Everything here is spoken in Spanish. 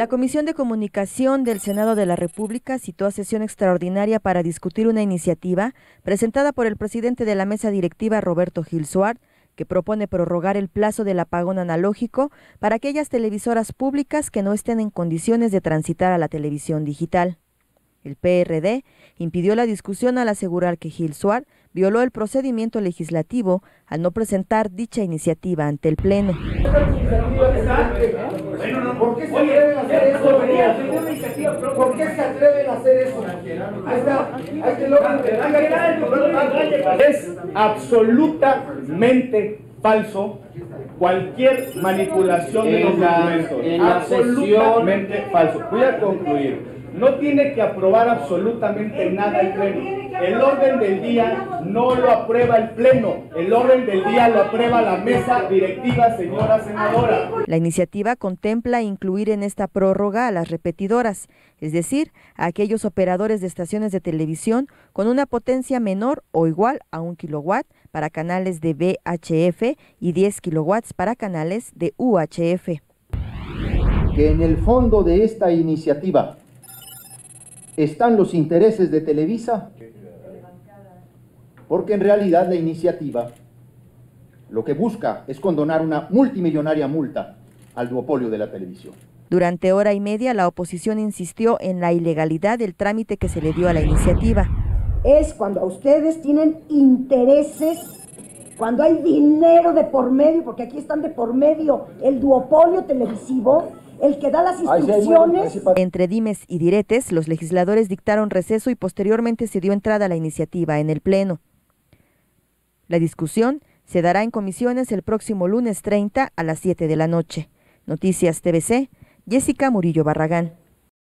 La Comisión de Comunicación del Senado de la República citó a sesión extraordinaria para discutir una iniciativa presentada por el presidente de la mesa directiva, Roberto Gil Suárez, que propone prorrogar el plazo del apagón analógico para aquellas televisoras públicas que no estén en condiciones de transitar a la televisión digital. El PRD impidió la discusión al asegurar que Gil Suárez violó el procedimiento legislativo al no presentar dicha iniciativa ante el Pleno. ¿Por qué se atreven a hacer eso? ¿Por qué se atreven a hacer eso? Ahí está, Es absolutamente falso cualquier manipulación de los documentos. Absolutamente falso. Voy a concluir no tiene que aprobar absolutamente nada el Pleno. El orden del día no lo aprueba el Pleno, el orden del día lo aprueba la mesa directiva, señora senadora. La iniciativa contempla incluir en esta prórroga a las repetidoras, es decir, a aquellos operadores de estaciones de televisión con una potencia menor o igual a un kilowatt para canales de VHF y 10 kilowatts para canales de UHF. Que en el fondo de esta iniciativa están los intereses de Televisa, porque en realidad la iniciativa lo que busca es condonar una multimillonaria multa al duopolio de la televisión. Durante hora y media la oposición insistió en la ilegalidad del trámite que se le dio a la iniciativa. Es cuando ustedes tienen intereses, cuando hay dinero de por medio, porque aquí están de por medio el duopolio televisivo, el que da las instrucciones. Entre dimes y diretes, los legisladores dictaron receso y posteriormente se dio entrada a la iniciativa en el Pleno. La discusión se dará en comisiones el próximo lunes 30 a las 7 de la noche. Noticias TVC, Jessica Murillo Barragán.